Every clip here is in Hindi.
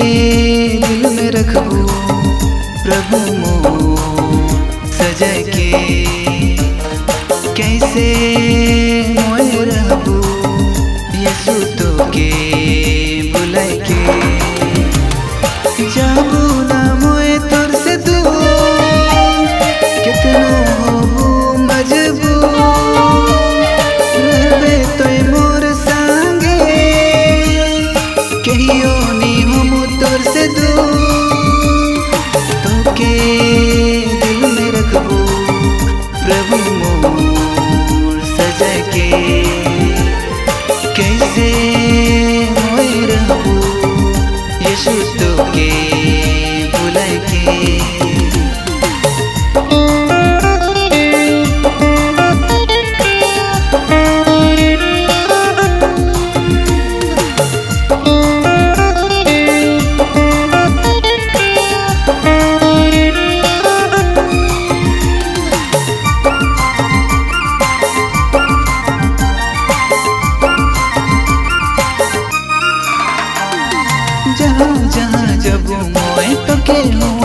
दिल में रखो प्रभु मो सज के। कैसे मोल रहो यशु तो के? Yesu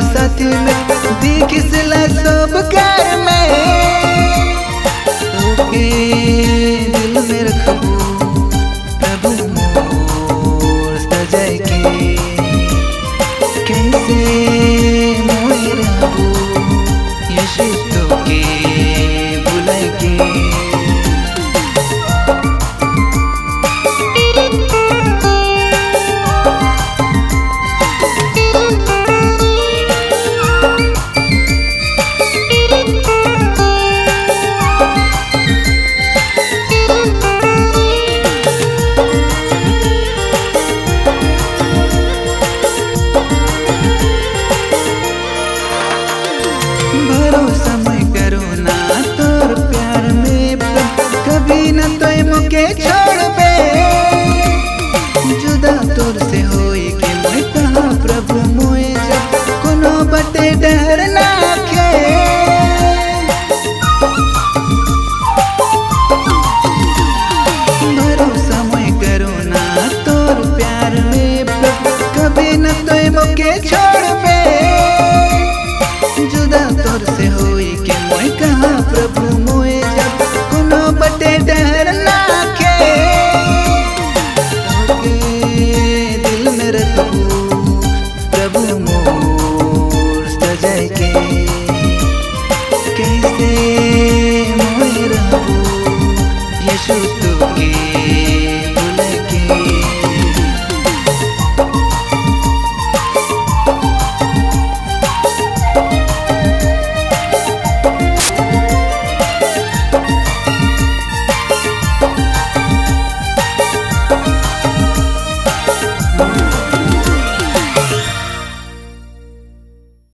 संगी और